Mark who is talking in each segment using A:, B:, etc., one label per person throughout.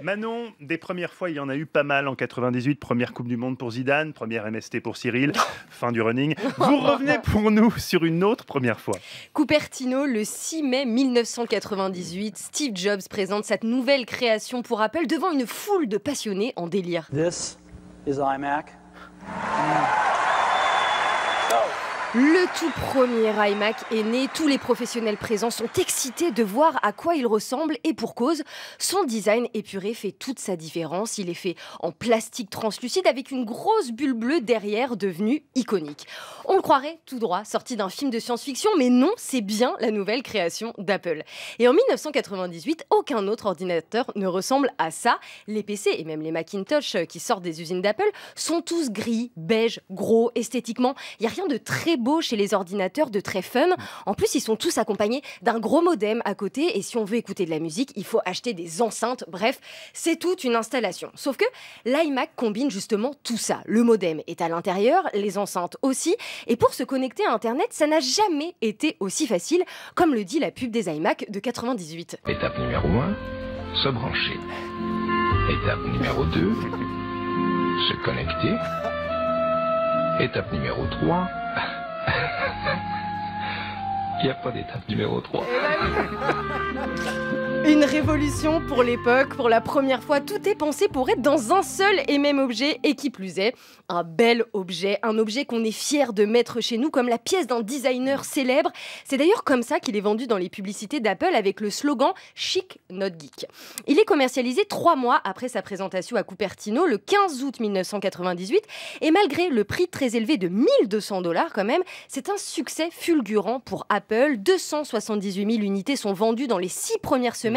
A: Manon, des premières fois, il y en a eu pas mal en 98. Première Coupe du Monde pour Zidane, première MST pour Cyril, fin du running. Vous revenez pour nous sur une autre première fois.
B: Cupertino, le 6 mai 1998, Steve Jobs présente cette nouvelle création pour Apple devant une foule de passionnés en délire.
C: This is iMac.
B: Le tout premier iMac est né, tous les professionnels présents sont excités de voir à quoi il ressemble et pour cause, son design épuré fait toute sa différence. Il est fait en plastique translucide avec une grosse bulle bleue derrière devenue iconique. On le croirait tout droit sorti d'un film de science-fiction, mais non, c'est bien la nouvelle création d'Apple. Et en 1998, aucun autre ordinateur ne ressemble à ça. Les PC et même les Macintosh qui sortent des usines d'Apple sont tous gris, beige, gros, esthétiquement. Il n'y a rien de très beau chez les ordinateurs, de très fun. En plus, ils sont tous accompagnés d'un gros modem à côté. Et si on veut écouter de la musique, il faut acheter des enceintes. Bref, c'est toute une installation. Sauf que l'iMac combine justement tout ça. Le modem est à l'intérieur, les enceintes aussi. Et pour se connecter à Internet, ça n'a jamais été aussi facile, comme le dit la pub des iMac de 98.
D: Étape numéro 1, se brancher. Étape numéro 2, se connecter. Étape numéro 3, il n'y a pas d'étape numéro 3.
B: Une révolution pour l'époque. Pour la première fois, tout est pensé pour être dans un seul et même objet, et qui plus est, un bel objet, un objet qu'on est fier de mettre chez nous comme la pièce d'un designer célèbre. C'est d'ailleurs comme ça qu'il est vendu dans les publicités d'Apple avec le slogan Chic Not Geek. Il est commercialisé trois mois après sa présentation à Cupertino le 15 août 1998, et malgré le prix très élevé de 1200 dollars quand même, c'est un succès fulgurant pour Apple. 278 000 unités sont vendues dans les six premières semaines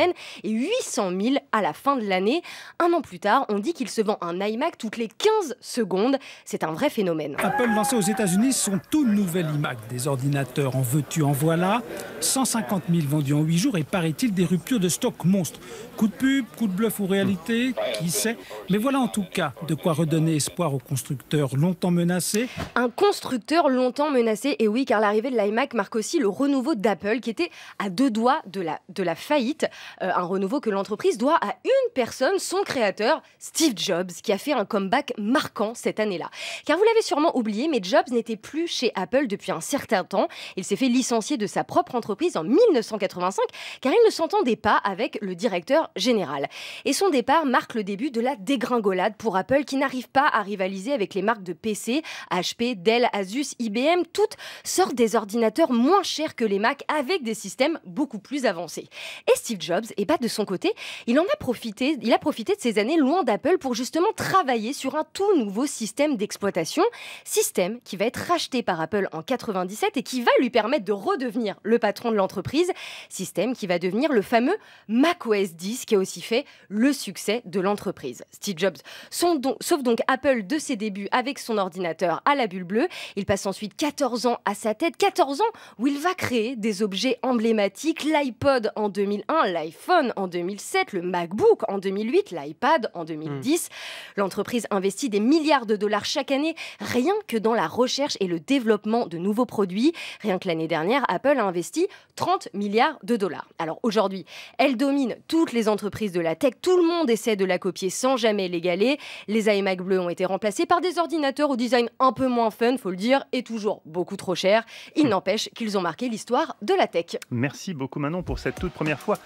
B: et 800 000 à la fin de l'année. Un an plus tard, on dit qu'il se vend un iMac toutes les 15 secondes. C'est un vrai phénomène.
E: Apple lançait aux États-Unis son tout nouvel iMac. Des ordinateurs en veux-tu, en voilà. 150 000 vendus en 8 jours et paraît-il des ruptures de stock monstres. Coup de pub, coup de bluff ou réalité, qui sait. Mais voilà en tout cas de quoi redonner espoir aux constructeurs longtemps menacés.
B: Un constructeur longtemps menacé, et oui, car l'arrivée de l'iMac marque aussi le renouveau d'Apple qui était à deux doigts de la, de la faillite. Euh, un renouveau que l'entreprise doit à une personne, son créateur, Steve Jobs, qui a fait un comeback marquant cette année-là. Car vous l'avez sûrement oublié, mais Jobs n'était plus chez Apple depuis un certain temps. Il s'est fait licencier de sa propre entreprise en 1985 car il ne s'entendait pas avec le directeur général. Et son départ marque le début de la dégringolade pour Apple qui n'arrive pas à rivaliser avec les marques de PC, HP, Dell, Asus, IBM, toutes sortent des ordinateurs moins chers que les Mac avec des systèmes beaucoup plus avancés. Et Steve Jobs et pas de son côté, il en a profité, il a profité de ces années loin d'Apple pour justement travailler sur un tout nouveau système d'exploitation, système qui va être racheté par Apple en 97 et qui va lui permettre de redevenir le patron de l'entreprise, système qui va devenir le fameux macOS 10 qui a aussi fait le succès de l'entreprise. Steve Jobs sauve donc Apple de ses débuts avec son ordinateur à la bulle bleue, il passe ensuite 14 ans à sa tête, 14 ans où il va créer des objets emblématiques, l'iPod en 2001, l'iPhone iPhone en 2007, le MacBook en 2008, l'iPad en 2010. L'entreprise investit des milliards de dollars chaque année rien que dans la recherche et le développement de nouveaux produits. Rien que l'année dernière, Apple a investi 30 milliards de dollars. Alors aujourd'hui, elle domine toutes les entreprises de la tech. Tout le monde essaie de la copier sans jamais l'égaler. Les iMac bleus ont été remplacés par des ordinateurs au design un peu moins fun, faut le dire, et toujours beaucoup trop cher. Il n'empêche qu'ils ont marqué l'histoire de la tech.
A: Merci beaucoup Manon pour cette toute première fois